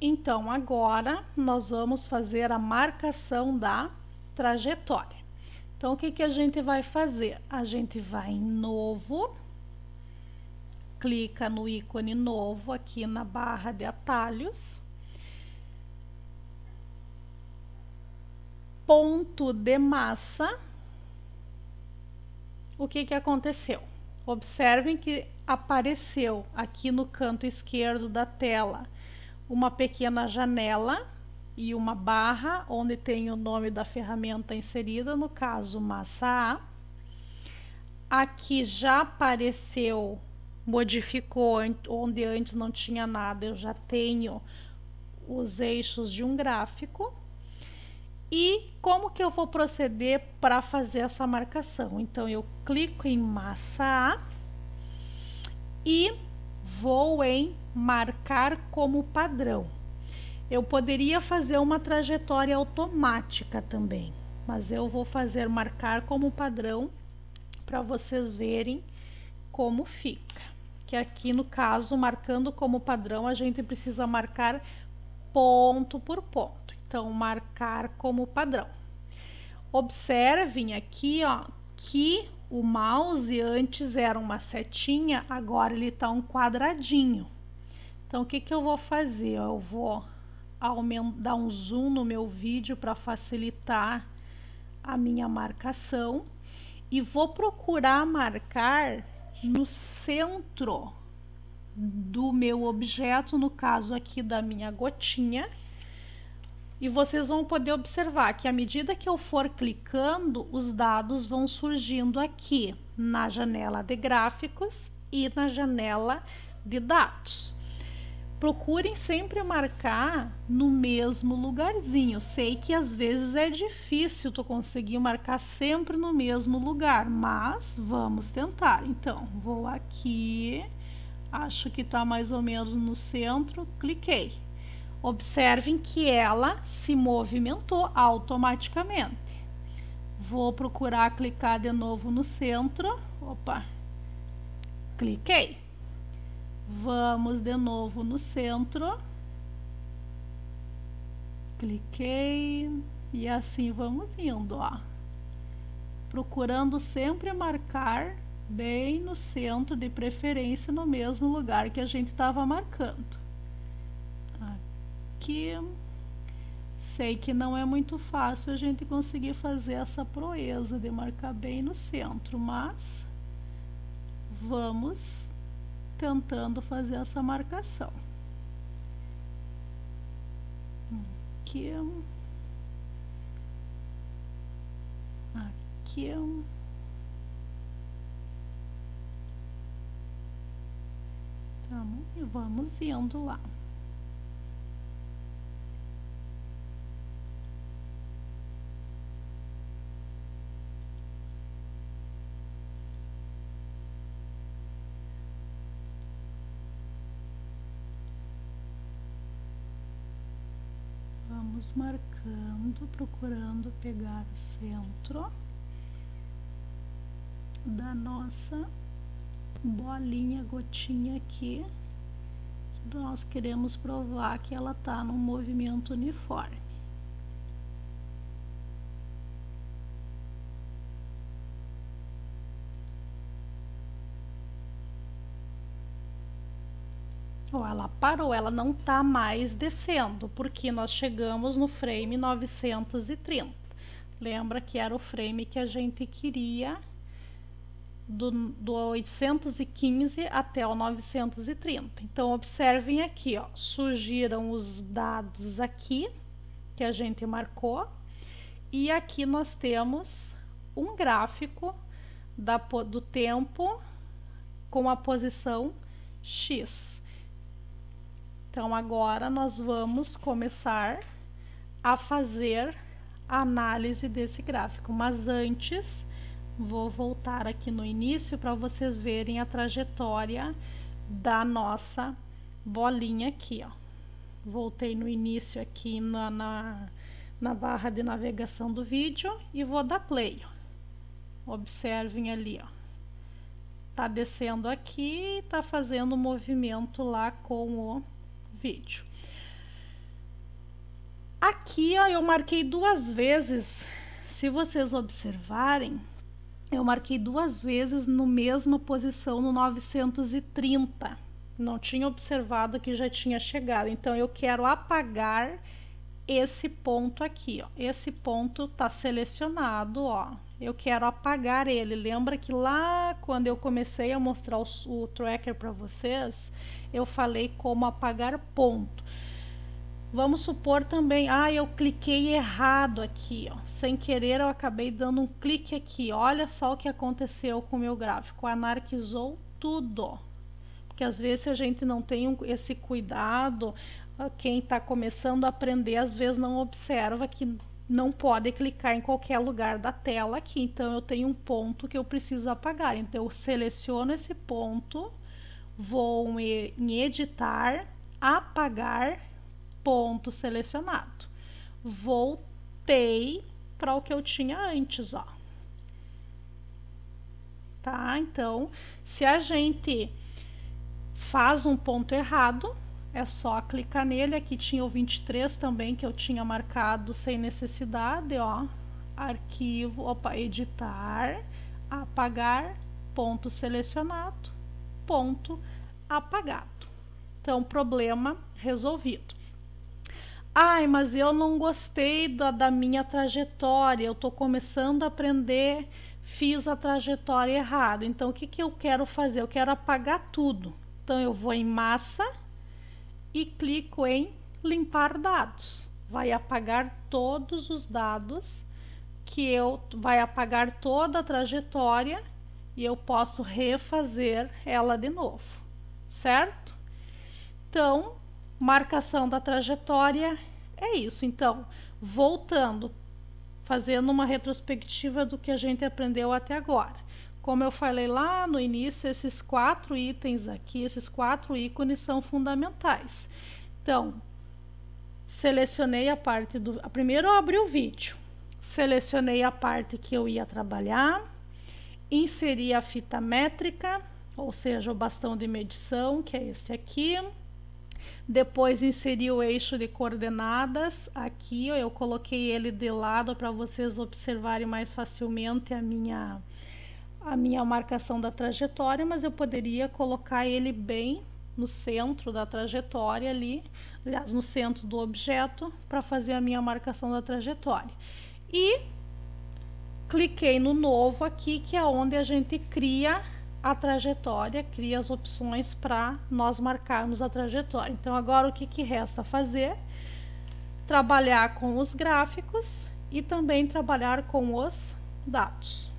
Então, agora nós vamos fazer a marcação da trajetória. Então, o que, que a gente vai fazer? A gente vai em novo, clica no ícone novo aqui na barra de atalhos, ponto de massa, o que, que aconteceu? Observem que apareceu aqui no canto esquerdo da tela uma pequena janela e uma barra onde tem o nome da ferramenta inserida, no caso massa A. Aqui já apareceu, modificou, onde antes não tinha nada, eu já tenho os eixos de um gráfico. E como que eu vou proceder para fazer essa marcação? Então, eu clico em massa A e vou em marcar como padrão. Eu poderia fazer uma trajetória automática também, mas eu vou fazer marcar como padrão para vocês verem como fica. Que aqui no caso, marcando como padrão, a gente precisa marcar ponto por ponto. Então, marcar como padrão. Observem aqui, ó, que o mouse antes era uma setinha, agora ele está um quadradinho. Então, o que, que eu vou fazer? Eu vou dar um zoom no meu vídeo para facilitar a minha marcação e vou procurar marcar no centro do meu objeto, no caso aqui da minha gotinha, e vocês vão poder observar que à medida que eu for clicando, os dados vão surgindo aqui na janela de gráficos e na janela de dados. Procurem sempre marcar no mesmo lugarzinho. Sei que às vezes é difícil tu conseguir marcar sempre no mesmo lugar, mas vamos tentar. Então, vou aqui, acho que está mais ou menos no centro, cliquei Observem que ela se movimentou automaticamente. Vou procurar clicar de novo no centro. Opa, cliquei. Vamos de novo no centro. Cliquei e assim vamos indo, ó. Procurando sempre marcar bem no centro, de preferência no mesmo lugar que a gente estava marcando que sei que não é muito fácil a gente conseguir fazer essa proeza de marcar bem no centro, mas vamos tentando fazer essa marcação. Aqui, aqui, Tamo, e vamos indo lá. Vamos marcando, procurando pegar o centro da nossa bolinha, gotinha aqui, que nós queremos provar que ela está num movimento uniforme. Ela parou, ela não está mais descendo, porque nós chegamos no frame 930. Lembra que era o frame que a gente queria do, do 815 até o 930. Então, observem aqui, ó, surgiram os dados aqui, que a gente marcou, e aqui nós temos um gráfico da, do tempo com a posição X. Então, agora nós vamos começar a fazer a análise desse gráfico, mas antes vou voltar aqui no início para vocês verem a trajetória da nossa bolinha aqui, ó. Voltei no início aqui na, na, na barra de navegação do vídeo e vou dar play. Observem ali, ó. Tá descendo aqui, tá fazendo o movimento lá com o vídeo. Aqui, ó, eu marquei duas vezes. Se vocês observarem, eu marquei duas vezes no mesma posição no 930. Não tinha observado que já tinha chegado. Então, eu quero apagar esse ponto aqui, ó. Esse ponto tá selecionado, ó. Eu quero apagar ele. Lembra que lá quando eu comecei a mostrar o, o tracker para vocês, eu falei como apagar ponto. Vamos supor também, ah, eu cliquei errado aqui, ó. Sem querer eu acabei dando um clique aqui. Olha só o que aconteceu com o meu gráfico. Anarquizou tudo. Porque às vezes a gente não tem esse cuidado, quem está começando a aprender às vezes não observa que não pode clicar em qualquer lugar da tela aqui. Então eu tenho um ponto que eu preciso apagar. Então eu seleciono esse ponto, vou em editar, apagar ponto selecionado. Voltei para o que eu tinha antes, ó. Tá? Então, se a gente faz um ponto errado, é só clicar nele. Aqui tinha o 23 também que eu tinha marcado sem necessidade, ó. Arquivo, opa, editar, apagar, ponto selecionado, ponto apagado. Então, problema resolvido. Ai, mas eu não gostei da, da minha trajetória, eu estou começando a aprender, fiz a trajetória errada. Então, o que, que eu quero fazer? Eu quero apagar tudo. Então, eu vou em massa e clico em limpar dados. Vai apagar todos os dados que eu vai apagar toda a trajetória e eu posso refazer ela de novo, certo? Então, marcação da trajetória é isso. Então, voltando, fazendo uma retrospectiva do que a gente aprendeu até agora. Como eu falei lá no início, esses quatro itens aqui, esses quatro ícones são fundamentais. Então, selecionei a parte do. Primeiro eu abri o vídeo, selecionei a parte que eu ia trabalhar, inseri a fita métrica, ou seja, o bastão de medição, que é este aqui depois inseri o eixo de coordenadas aqui, eu coloquei ele de lado para vocês observarem mais facilmente a minha, a minha marcação da trajetória, mas eu poderia colocar ele bem no centro da trajetória ali, aliás, no centro do objeto, para fazer a minha marcação da trajetória. E cliquei no novo aqui, que é onde a gente cria a trajetória, cria as opções para nós marcarmos a trajetória. Então, agora o que, que resta fazer? Trabalhar com os gráficos e também trabalhar com os dados.